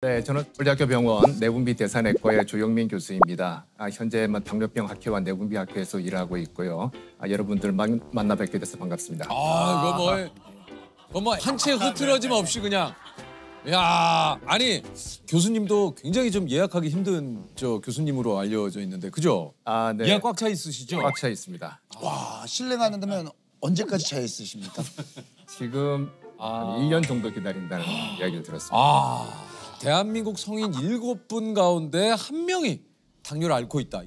네, 저는 서울대학교 병원 내분비 대사내과의 조영민 교수입니다. 아, 현재 뭐 당뇨병 학회와 내분비 학회에서 일하고 있고요. 아, 여러분들 만, 만나 뵙게 돼서 반갑습니다. 아, 이거 뭐, 이거 뭐 한채 흐트러짐 없이 그냥. 야, 아니 교수님도 굉장히 좀 예약하기 힘든 저 교수님으로 알려져 있는데, 그죠? 아, 네. 예약 꽉 차 있으시죠? 꽉 차 있습니다. 와 실례가 안 된다면 언제까지 차 있으십니까? 지금 아. 한 1년 정도 기다린다는 이야기를 들었습니다. 아, 대한민국 성인 일곱 분 가운데 한 명이 당뇨를 앓고 있다.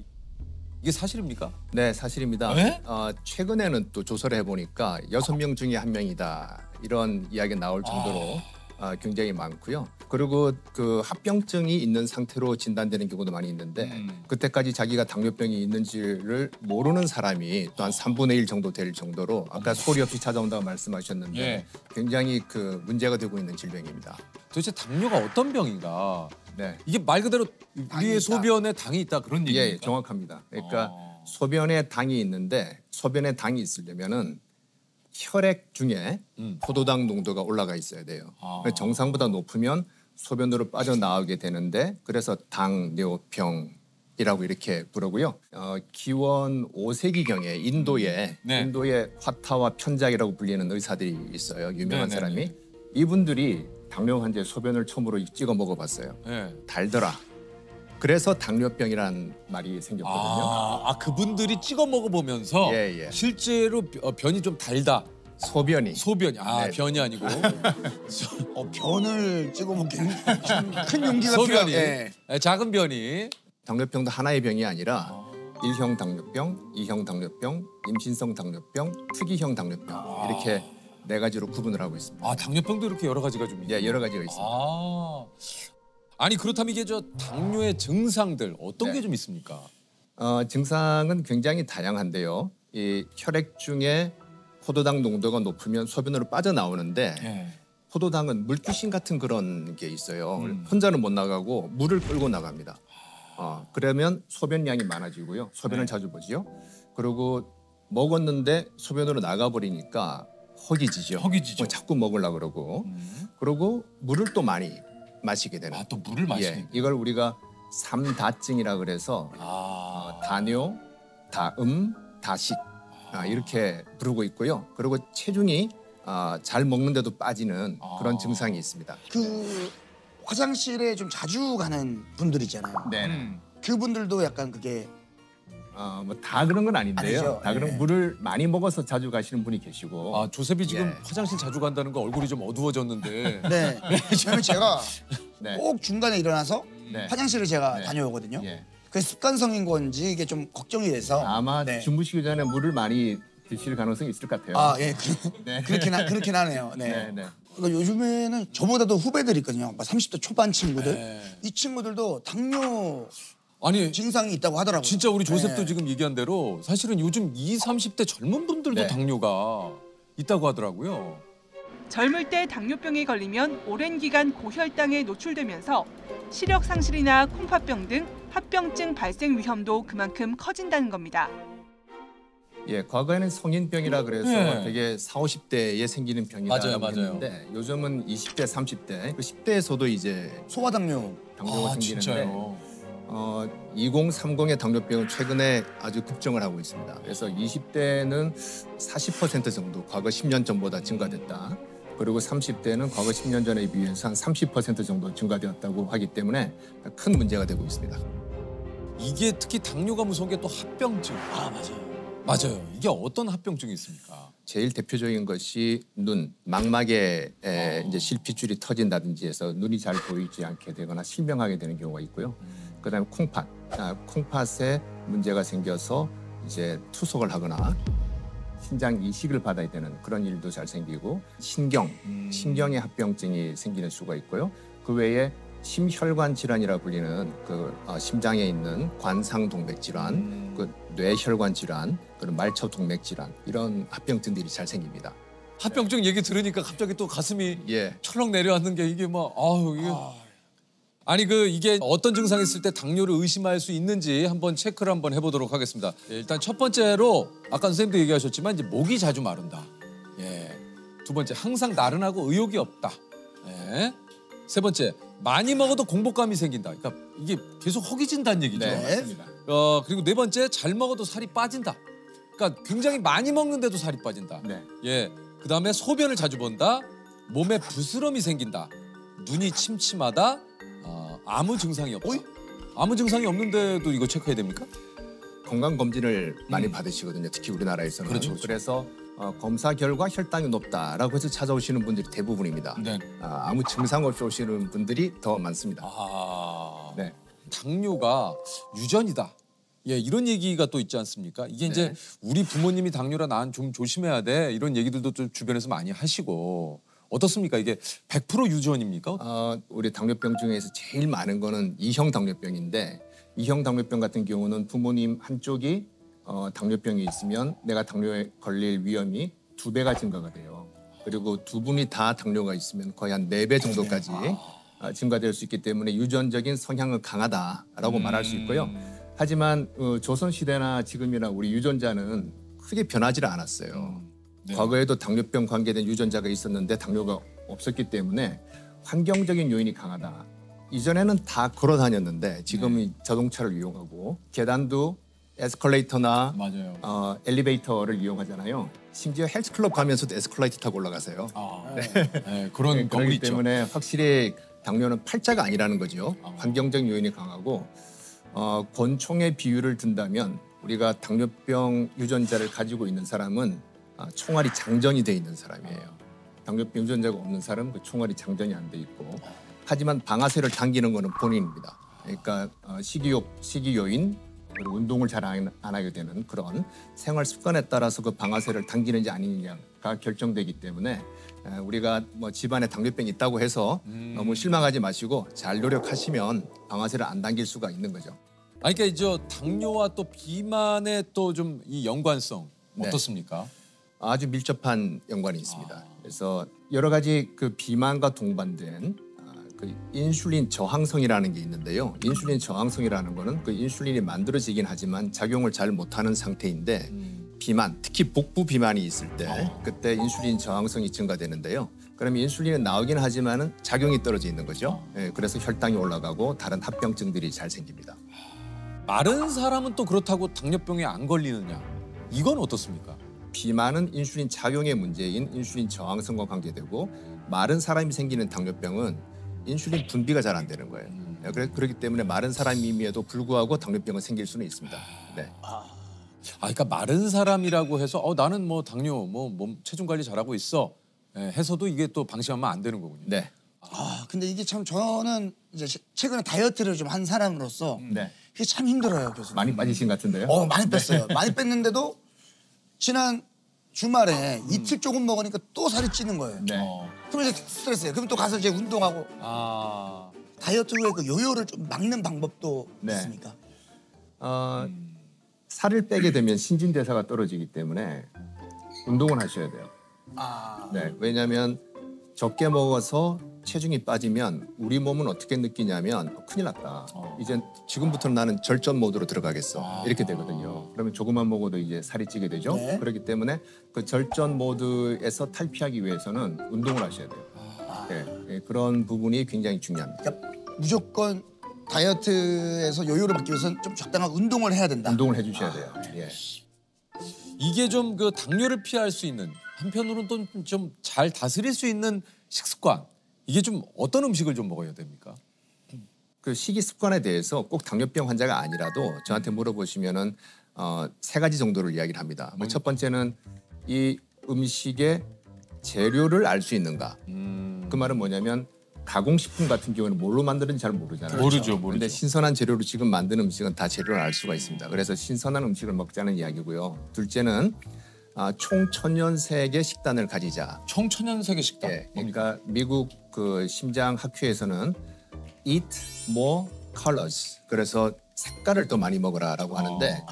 이게 사실입니까? 네, 사실입니다. 네? 어, 최근에는 또 조사를 해보니까 여섯 명 중에 한 명이다 이런 이야기 나올 정도로 아, 굉장히 많고요. 그리고 그 합병증이 있는 상태로 진단되는 경우도 많이 있는데 음. 그때까지 자기가 당뇨병이 있는지를 모르는 사람이 또 한 3분의 1 정도 될 정도로 아까 소리 없이 찾아온다고 말씀하셨는데 예. 굉장히 그 문제가 되고 있는 질병입니다. 도대체 당뇨가 어떤 병인가? 네. 이게 말 그대로 우리의. 소변에 당이 있다 그런 예, 얘기입니까? 정확합니다. 그러니까 어. 소변에 당이 있는데 소변에 당이 있으려면은 혈액 중에 음. 포도당 농도가 올라가 있어야 돼요. 아. 정상보다 높으면 소변으로 빠져나오게 되는데 그래서 당뇨병이라고 이렇게 부르고요. 어, 기원 5세기경에 인도에 네. 인도의 화타와 편작이라고 불리는 의사들이 있어요. 유명한 네, 네, 사람이 네. 이분들이 당뇨 환자의 소변을 처음으로 찍어 먹어봤어요. 예. 달더라. 그래서 당뇨병이란 말이 생겼거든요. 아, 아, 그분들이 찍어 먹어보면서 예, 예. 실제로 어, 변이 좀 달다. 소변이 소변이 아 네. 변이 아니고 어, 변을 찍어 먹기는 좀큰 용기가 소변이 필요해요. 예. 예, 작은 변이 당뇨병도 하나의 병이 아니라 일형 당뇨병, 이형 당뇨병, 임신성 당뇨병, 특이형 당뇨병 이렇게 네 가지로 구분을 하고 있습니다. 아 당뇨병도 이렇게 여러 가지가 좀 있네. 예, 여러 가지가 있습니다. 아 아니 그렇다면 이게 저 당뇨의 증상들 어떤 네. 게좀 있습니까? 어, 증상은 굉장히 다양한데요. 이 혈액 중에 포도당 농도가 높으면 소변으로 빠져나오는데 예. 포도당은 물귀신 같은 그런 게 있어요. 음. 혼자는 못 나가고 물을 끌고 나갑니다. 어, 그러면 소변량이 많아지고요. 소변을 네. 자주 보지요. 그리고 먹었는데 소변으로 나가버리니까 허기지죠. 허기지죠. 뭐 자꾸 먹으려고 그러고. 음. 그리고 물을 또 많이 마시게 되는. 아또 물을 마시는. 예, 이걸 우리가 삼다증이라 그래서 아 어, 다뇨, 다음, 다식 아, 이렇게 부르고 있고요. 그리고 체중이 아, 잘 먹는데도 빠지는 그런 아. 증상이 있습니다. 그 화장실에 좀 자주 가는 분들 있잖아요. 네. 음. 그분들도 약간 그게 어, 뭐 다 그런 건 아닌데요. 아니죠. 다 그런 네. 물을 많이 먹어서 자주 가시는 분이 계시고. 아 조셉이 지금 예. 화장실 자주 간다는 거 얼굴이 좀 어두워졌는데. 네. 왜냐면 제가 네. 꼭 중간에 일어나서 네. 화장실을 제가 네. 다녀오거든요. 예. 그게 습관성인 건지 이게 좀 걱정이 돼서 아마 네. 주무시기 전에 물을 많이 드실 가능성이 있을 것 같아요. 아, 예. 그, 네. 그렇긴 하, 그렇긴 하네요. 네. 네, 네. 그러니까 요즘에는 저보다도 후배들이 있거든요. 막 30대 초반 친구들. 네. 이 친구들도 당뇨 아니 증상이 있다고 하더라고요. 진짜 우리 조셉도 네. 지금 얘기한 대로 사실은 요즘 20, 30대 젊은 분들도 네. 당뇨가 있다고 하더라고요. 젊을 때 당뇨병에 걸리면 오랜 기간 고혈당에 노출되면서 시력 상실이나 콩팥병 등 합병증 발생 위험도 그만큼 커진다는 겁니다. 예, 과거에는 성인병이라 그래서 네. 되게 4, 50대에 생기는 맞아요, 병이라고 맞아요. 했는데 요즘은 20대, 30대, 그 10대에서도 이제 소아당뇨. 당뇨가 아 생기는데 진짜요. 어, 2030의 당뇨병은 최근에 아주 급증을 하고 있습니다. 그래서 20대는 40% 정도 과거 10년 전보다 증가됐다. 그리고 30대는 과거 10년 전에 비해서 한 30% 정도 증가되었다고 하기 때문에 큰 문제가 되고 있습니다. 이게 특히 당뇨가 무서운 게 또 합병증. 아, 맞아요. 맞아요. 이게 어떤 합병증이 있습니까? 제일 대표적인 것이 눈, 망막에 에, 어. 이제 실핏줄이 터진다든지 해서 눈이 잘 보이지 않게 되거나 실명하게 되는 경우가 있고요. 그다음에 콩팥, 아, 콩팥에 문제가 생겨서 이제 투석을 하거나 신장 이식을 받아야 되는 그런 일도 잘 생기고 신경, 음. 신경의 합병증이 생기는 수가 있고요. 그 외에 심혈관 질환이라 불리는 그 어, 심장에 있는 관상 동맥 질환, 음. 그 뇌혈관 질환, 그리고 말초 동맥 질환 이런 합병증들이 잘 생깁니다. 합병증 얘기 들으니까 갑자기 또 가슴이 예. 철렁 내려앉는 게 이게 막 아유 이게 아 니 그 이게 어떤 증상이 있을 때 당뇨를 의심할 수 있는지 한번 체크를 한번 해보도록 하겠습니다. 예, 일단 첫 번째로 아까 선생님도 얘기하셨지만 이제 목이 자주 마른다. 예. 두 번째 항상 나른하고 의욕이 없다. 예. 세 번째 많이 먹어도 공복감이 생긴다. 그러니까 이게 계속 허기진다는 얘기죠. 네, 네. 맞습니다. 어, 그리고 네 번째 잘 먹어도 살이 빠진다. 그러니까 굉장히 많이 먹는데도 살이 빠진다. 네. 예. 그 다음에 소변을 자주 본다. 몸에 부스럼이 생긴다. 눈이 침침하다. 어, 아무 증상이 없다. 어이? 아무 증상이 없는데도 이거 체크해야 됩니까? 건강 검진을 많이 음. 받으시거든요. 특히 우리나라에서는. 그렇죠, 그렇죠. 래서 어, 검사 결과 혈당이 높다라고 해서 찾아오시는 분들이 대부분입니다. 네. 아, 아무 증상 없이 오시는 분들이 더 많습니다. 아. 네. 당뇨가 유전이다. 예, 이런 얘기가 또 있지 않습니까? 이게 이제 네. 우리 부모님이 당뇨라 난 좀 조심해야 돼. 이런 얘기들도 좀 주변에서 많이 하시고 어떻습니까? 이게 100% 유전입니까? 어, 우리 당뇨병 중에서 제일 많은 거는 이형 당뇨병인데 이형 당뇨병 같은 경우는 부모님 한쪽이 어, 당뇨병이 있으면 내가 당뇨에 걸릴 위험이 두 배가 증가가 돼요. 그리고 두 분이 다 당뇨가 있으면 거의 한 네 배 정도까지 어, 증가될 수 있기 때문에 유전적인 성향은 강하다라고 말할 수 있고요. 하지만 어, 조선 시대나 지금이나 우리 유전자는 크게 변하지를 않았어요. 과거에도 당뇨병 관계된 유전자가 있었는데 당뇨가 없었기 때문에 환경적인 요인이 강하다. 이전에는 다 걸어 다녔는데 지금은 자동차를 이용하고 계단도 에스컬레이터나 맞아요. 어, 엘리베이터를 이용하잖아요. 심지어 헬스클럽 가면서도 에스컬레이터 타고 올라가세요. 아, 네, 그런 네, 그렇기 있죠. 때문에 확실히 당뇨는 팔자가 아니라는 거죠. 환경적 요인이 강하고 어, 권총의 비율을 든다면 우리가 당뇨병 유전자를 가지고 있는 사람은 아, 총알이 장전이 돼 있는 사람이에요. 당뇨병 유전자가 없는 사람은 그 총알이 장전이 안 돼 있고 하지만 방아쇠를 당기는 거는 본인입니다. 그러니까 어, 식이요 식이 요인 그리고 운동을 잘 안 하게 되는 그런 생활 습관에 따라서 그 방아쇠를 당기는지 아니느냐가 결정되기 때문에 에, 우리가 뭐 집안에 당뇨병이 있다고 해서 너무 실망하지 마시고 잘 노력하시면 방아쇠를 안 당길 수가 있는 거죠. 아니 그러니까 이제 당뇨와 또 비만의 또 좀 이 연관성 네. 어떻습니까? 아주 밀접한 연관이 있습니다. 그래서 여러 가지 그 비만과 동반된 아, 그 인슐린 저항성이라는 게 있는데요. 인슐린 저항성이라는 거는 그 인슐린이 만들어지긴 하지만 작용을 잘 못하는 상태인데 비만, 특히 복부 비만이 있을 때 그때 인슐린 저항성이 증가되는데요. 그러면 인슐린은 나오긴 하지만은 작용이 떨어져 있는 거죠. 예, 그래서 혈당이 올라가고 다른 합병증들이 잘 생깁니다. 마른 사람은 또 그렇다고 당뇨병에 안 걸리느냐? 이건 어떻습니까? 비만은 인슐린 작용의 문제인 인슐린 저항성과 관계되고 마른 사람이 생기는 당뇨병은 인슐린 분비가 잘 안 되는 거예요. 네, 그래, 그렇기 때문에 마른 사람임에도 불구하고 당뇨병은 생길 수는 있습니다. 네. 아 그러니까 마른 사람이라고 해서 어 나는 뭐 당뇨 뭐 몸 체중 관리 잘하고 있어 예, 해서도 이게 또 방심하면 안 되는 거군요. 네. 아 근데 이게 참 저는 이제 시- 최근에 다이어트를 좀 한 사람으로서 네. 이게 참 힘들어요 교수님. 많이 빠지신 것 같은데요? 어 많이 뺐어요. 많이 뺐는데도 지난 주말에 이틀 조금 먹으니까 또 살이 찌는 거예요. 네. 그럼 이제 스트레스예요. 그럼 또 가서 이제 운동하고 아 다이어트 후에 그 요요를 좀 막는 방법도 네. 있습니까? 어, 살을 빼게 되면 신진대사가 떨어지기 때문에 운동을 하셔야 돼요. 아 네, 왜냐하면 적게 먹어서 체중이 빠지면 우리 몸은 어떻게 느끼냐면 어, 큰일 났다. 이제 지금부터는 나는 절전 모드로 들어가겠어. 이렇게 되거든요. 그러면 조금만 먹어도 이제 살이 찌게 되죠. 네. 그렇기 때문에 그 절전 모드에서 탈피하기 위해서는 운동을 하셔야 돼요. 네, 네, 그런 부분이 굉장히 중요합니다. 그러니까 무조건 다이어트에서 요요를 막기 위해서는 좀 적당한 운동을 해야 된다. 운동을 해주셔야 돼요. 예. 이게 좀 그 당뇨를 피할 수 있는 한편으로는 또 좀 잘 다스릴 수 있는 식습관 이게 좀 어떤 음식을 좀 먹어야 됩니까? 그 식이 습관에 대해서 꼭 당뇨병 환자가 아니라도 저한테 물어보시면은 어, 세 가지 정도를 이야기를 합니다. 뭐 첫 번째는 이 음식의 재료를 알 수 있는가. 그 말은 뭐냐면 가공식품 같은 경우는 뭘로 만드는지 잘 모르잖아요. 모르죠, 모르죠. 근데 신선한 재료로 지금 만든 음식은 다 재료를 알 수가 있습니다. 그래서 신선한 음식을 먹자는 이야기고요. 둘째는 아, 총천연색의 식단을 가지자. 청천연세계 식단. 예, 그러니까 미국 그 심장 학회에서는 eat more colors. 그래서 색깔을 더 많이 먹어라라고 하는데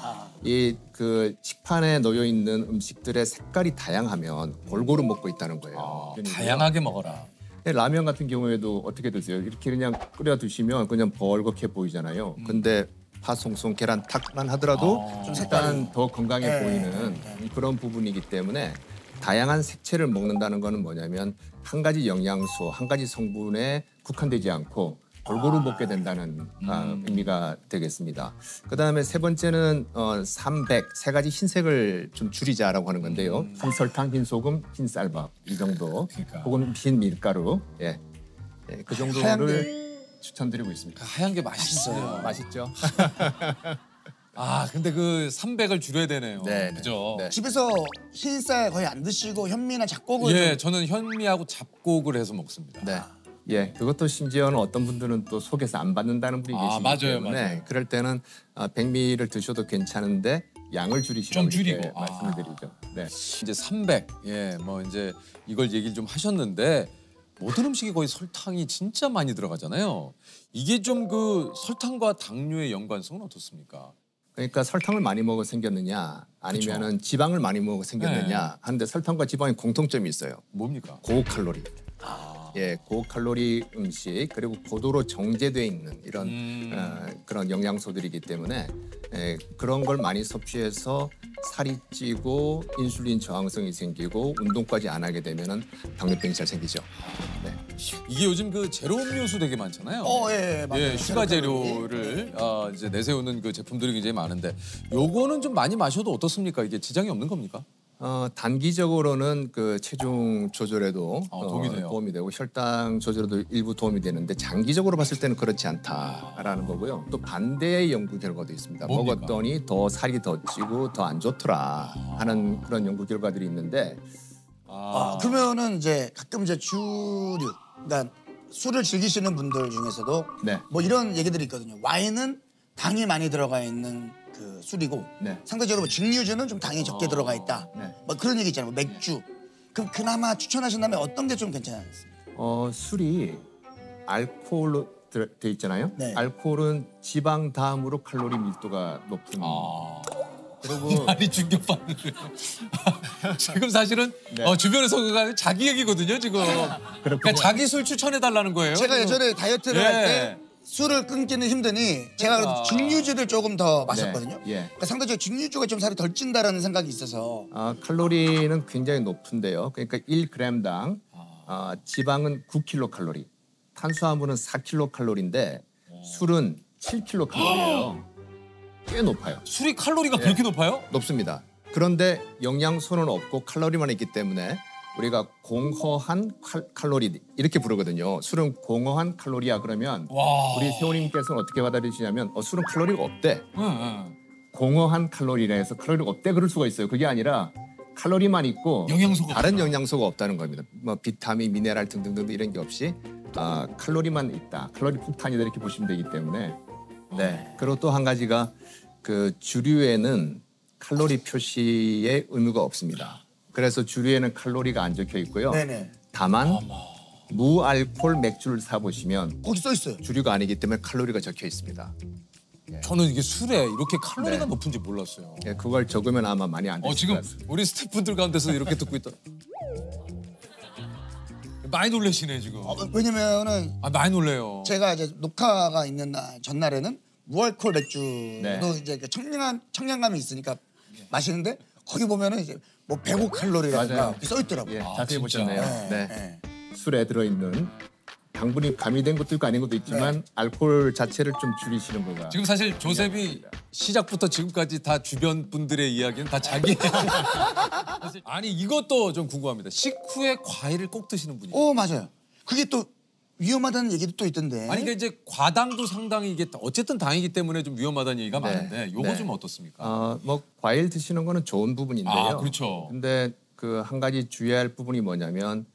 이그 식판에 놓여 있는 음식들의 색깔이 다양하면 골고루 먹고 있다는 거예요. 그러니까 다양하게 먹어라. 네, 라면 같은 경우에도 어떻게 드세요? 이렇게 그냥 끓여 드시면 그냥 벌겋게 보이잖아요. 근데 파송송 계란 탁만 하더라도 좀 일단 더 건강해 네, 보이는 그런 부분이기 때문에 다양한 색채를 먹는다는 거는 뭐냐면 한 가지 영양소, 한 가지 성분에 국한되지 않고 골고루 먹게 된다는 아, 음. 의미가 되겠습니다. 그 다음에 세 번째는 어, 300, 세 가지 흰색을 좀 줄이자라고 하는 건데요. 음. 흰 설탕, 흰 소금, 흰 쌀밥 이 정도, 그러니까. 혹은 흰 밀가루, 예, 예, 그 정도를 추천드리고 있습니다. 그 하얀 게 맛있어요. 맛있죠? 아 근데 그 300을 줄여야 되네요. 네, 그죠? 네. 집에서 흰쌀 거의 안 드시고 현미나 잡곡을 예, 좀- 저는 현미하고 잡곡을 해서 먹습니다. 네. 예, 그것도 심지어는 어떤 분들은 또 속에서 안 받는다는 분이 아, 계시기 맞아요, 때문에 맞아요. 그럴 때는 어, 백미를 드셔도 괜찮은데 양을 줄이시라고 좀 줄이고. 이렇게 아. 말씀을 드리죠. 네. 이제 300. 예, 뭐 이제 이걸 얘기를 좀 하셨는데 모든 음식에 거의 설탕이 진짜 많이 들어가잖아요. 이게 좀 그 설탕과 당뇨의 연관성은 어떻습니까? 그러니까 설탕을 많이 먹어 생겼느냐 아니면은 지방을 많이 먹어 생겼느냐 네. 하는데 설탕과 지방의 공통점이 있어요. 뭡니까? 고칼로리. 아. 예, 고칼로리 음식 그리고 고도로 정제돼 있는 이런 음. 어, 그런 영양소들이기 때문에 예, 그런 걸 많이 섭취해서 살이 찌고 인슐린 저항성이 생기고 운동까지 안 하게 되면은 당뇨병이 잘 생기죠. 네. 이게 요즘 그 제로 음료수 되게 많잖아요. 어, 예, 예, 맞아요. 예, 제로 재료를 아, 이제 내세우는 그 제품들이 굉장히 많은데 요거는 좀 많이 마셔도 어떻습니까? 이게 지장이 없는 겁니까? 어, 단기적으로는 그 체중 조절에도 어, 도움이 돼요. 도움이 되고 혈당 조절에도 일부 도움이 되는데 장기적으로 봤을 때는 그렇지 않다라는 거고요. 또 반대의 연구 결과도 있습니다. 뭡니까? 먹었더니 더 살이 더 찌고 더 안 좋더라 하는 그런 연구 결과들이 있는데 아, 그러면은 이제 가끔 이제 주류, 그러니까 술을 즐기시는 분들 중에서도 네. 뭐 이런 얘기들이 있거든요. 와인은 당이 많이 들어가 있는 그 술이고 네. 상대적으로 뭐 증류주는 좀 당이 적게 들어가 있다. 네. 뭐 그런 얘기 있잖아요. 뭐 맥주. 그럼 그나마 추천하신다면 어떤 게 좀 괜찮았습니까? 어, 술이 알코올로 들- 돼 있잖아요. 네. 알코올은 지방 다음으로 칼로리 밀도가 높은 아. 그리고 많이 충격받는데요. 지금 사실은 네. 어, 주변에서 그가 자기 얘기거든요, 지금. 그러니까 자기 술 추천해 달라는 거예요. 제가. 예전에 다이어트를 예. 할때 술을 끊기는 힘드니 제가 그러니까. 증류주를 조금 더 마셨거든요. 예. 그러니까 상대적으로 증류주가 좀 살이 덜 찐다라는 생각이 있어서 아, 칼로리는 굉장히 높은데요. 그러니까 1g당 아, 지방은 9kcal, 탄수화물은 4kcal인데 술은 7kcal예요. 꽤 높아요. 술이 칼로리가 그렇게 높아요? 높습니다. 그런데 영양소는 없고 칼로리만 있기 때문에 우리가 공허한 칼, 칼로리 이렇게 부르거든요. 술은 공허한 칼로리야 그러면 와. 우리 세호님께서는 어떻게 받아들이시냐면 어, 술은 칼로리가 없대. 응, 응. 공허한 칼로리라 해서 칼로리가 없대 그럴 수가 있어요. 그게 아니라 칼로리만 있고 영양소가 다른 영양소가 없다는 겁니다. 뭐 비타민, 미네랄 등등등 이런 게 없이 아, 칼로리만 있다. 칼로리 폭탄이다 이렇게 보시면 되기 때문에 네. 그리고 또 한 가지가 그 주류에는 칼로리 표시의 의무가 없습니다. 그래서 주류에는 칼로리가 안 적혀 있고요. 네네. 다만 무알콜 맥주를 사 보시면 거기 써 있어요. 주류가 아니기 때문에 칼로리가 적혀 있습니다. 저는 이게 술에 이렇게 칼로리가 네. 높은지 몰랐어요. 예, 그걸 적으면 아마 많이 안어 드실 지금 것 같습니다. 우리 스태프분들 가운데서 이렇게 듣고 있다. 많이 놀라시네 지금. 어, 왜냐면은 아 많이 놀래요. 제가 이제 녹화가 있는 날 전날에는 무알콜 맥주도 네. 이제 그 청량한 청량감이 있으니까 마시는데 거기 보면은 이제 뭐 105칼로리라든가 맞아요. 써 있더라고요. 예, 아, 자세히 진짜? 보셨네요. 네, 네. 네. 술에 들어있는 당분이 가미된 것도 있고 아닌 것도 있지만 알코올 자체를 좀 줄이시는 거가 지금 사실 조셉이 시작부터 지금까지 다 주변 분들의 이야기는 다 자기. 아니 이것도 좀 궁금합니다. 식후에 과일을 꼭 드시는 분이. 어 맞아요. 그게 또 위험하다는 얘기도 또 있던데. 아니 그러니까 이제 과당도 상당히 이게 어쨌든 당이기 때문에 좀 위험하다는 얘기가 네. 많은데 요거 네. 좀 어떻습니까? 어, 뭐 과일 드시는 거는 좋은 부분인데요. 아, 그렇죠. 근데 그 한 가지 주의할 부분이 뭐냐면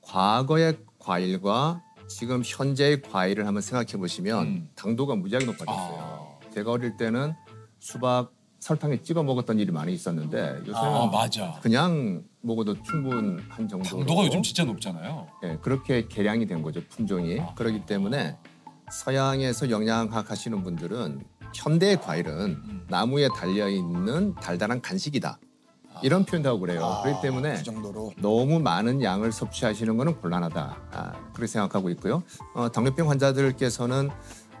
과거의 과일과 지금 현재의 과일을 한번 생각해 보시면 음. 당도가 무지하게 높아졌어요. 제가 어릴 때는 수박 설탕에 찍어 먹었던 일이 많이 있었는데 요새는 아 맞아. 그냥 먹어도 충분한 정도로 당도가 요즘 진짜 높잖아요. 예, 그렇게 개량이 된 거죠 품종이 아. 그렇기 때문에 서양에서 영양학 하시는 분들은 현대의 과일은 음. 나무에 달려 있는 달달한 간식이다 이런 표현도 하고 그래요 아, 그렇기 때문에 그 정도로. 너무 많은 양을 섭취하시는 것은 곤란하다 아, 그렇게 생각하고 있고요 어, 당뇨병 환자들께서는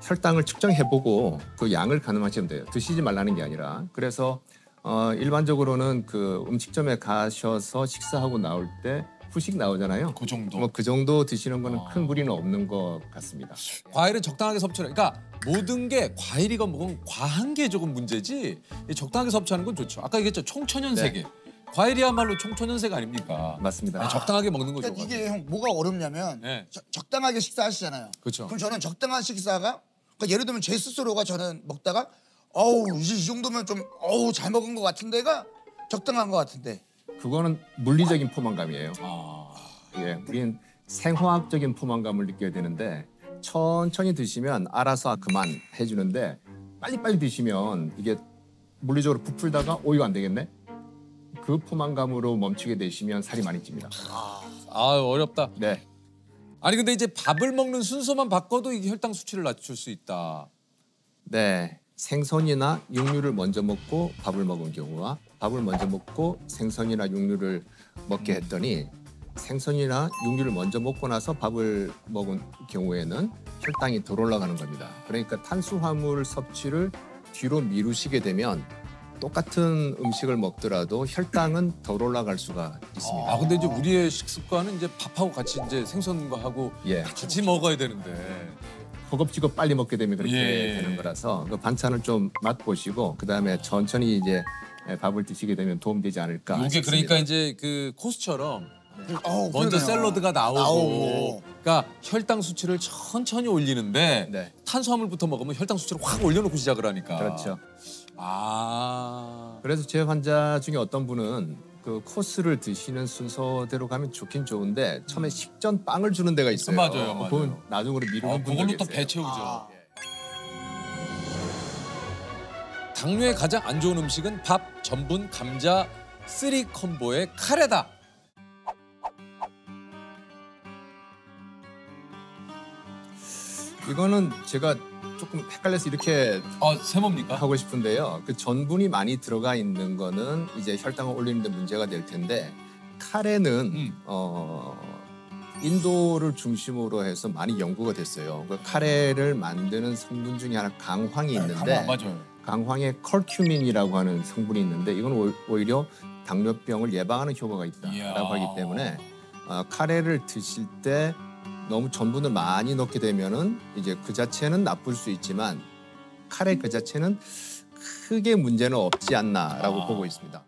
혈당을 측정해보고 그 양을 가늠하시면 돼요 드시지 말라는 게 아니라 그래서 어, 일반적으로는 그 음식점에 가셔서 식사하고 나올 때 후식 나오잖아요. 그 정도. 뭐 그 정도 드시는 거는 아. 큰 무리는 없는 것 같습니다. 과일은 적당하게 섭취를. 그러니까 모든 게 과일이건 뭐건 과한 게 조금 문제지. 이 적당하게 섭취하는 건 좋죠. 아까 얘기했죠. 총천연 세계. 과일이야말로 총천연세가 아닙니까? 맞습니다. 네, 적당하게 먹는 거죠. 그러니까 이게 형 뭐가 어렵냐면 네. 저- 적당하게 식사하시잖아요. 그렇죠. 그럼 저는 적당한 식사가 그러니까 예를 들면 제 스스로가 저는 먹다가 어우 이제 이 정도면 좀 어우 잘 먹은 것 같은데가 적당한 것 같은데 그거는 물리적인 포만감이에요. 아, 예, 우리는 생화학적인 포만감을 느껴야 되는데 천천히 드시면 알아서 그만 해주는데 빨리빨리 드시면 이게 물리적으로 부풀다가 오 이거 안 되겠네. 그 포만감으로 멈추게 되시면 살이 많이 찝니다. 아 어렵다. 네, 아니 근데 이제 밥을 먹는 순서만 바꿔도 이게 혈당 수치를 낮출 수 있다. 네. 생선이나 육류를 먼저 먹고 밥을 먹은 경우와 밥을 먼저 먹고 생선이나 육류를 먹게 했더니 생선이나 육류를 먼저 먹고 나서 밥을 먹은 경우에는 혈당이 덜 올라가는 겁니다. 그러니까 탄수화물 섭취를 뒤로 미루시게 되면 똑같은 음식을 먹더라도 혈당은 덜 올라갈 수가 있습니다. 아 근데 이제 우리의 식습관은 이제 밥하고 같이 이제 생선과 하고 예. 같이 먹어야 되는데. 허겁지겁 빨리 먹게 되면 그렇게 예. 되는 거라서 그 반찬을 좀 맛보시고 그 다음에 천천히 이제 밥을 드시게 되면 도움되지 않을까 이게 싶습니다. 그러니까 이제 그 코스처럼 어우, 먼저 그러네요. 샐러드가 나오고, 나오고. 그러니까 혈당 수치를 천천히 올리는데 네. 탄수화물부터 먹으면 혈당 수치를 확 올려놓고 시작을 하니까. 그렇죠. 아. 그래서 제 환자 중에 어떤 분은 그 코스를 드시는 순서대로 가면 좋긴 좋은데 처음에 식전 빵을 주는 데가 있어요. 맞아요, 맞아요. 그건 나중으로 미루는 어, 분들 그걸로 또. 배 채우죠. 아. 당뇨에 가장 안 좋은 음식은 밥, 전분, 감자, three combo의 카레다. 이거는 제가 조금 헷갈려서 이렇게 아, 세모입니까? 하고 싶은데요. 그 전분이 많이 들어가 있는 거는 이제 혈당을 올리는 데 문제가 될 텐데 카레는 음. 어 인도를 중심으로 해서 많이 연구가 됐어요. 그 카레를 만드는 성분 중에 하나 강황이 있는데 아, 맞아요. 강황에 컬큐민이라고 하는 성분이 있는데 이건 오- 오히려 당뇨병을 예방하는 효과가 있다라고 이야. 하기 때문에 어, 카레를 드실 때 너무 전분을 많이 넣게 되면은 이제 그 자체는 나쁠 수 있지만 카레 그 자체는 크게 문제는 없지 않나라고 아. 보고 있습니다.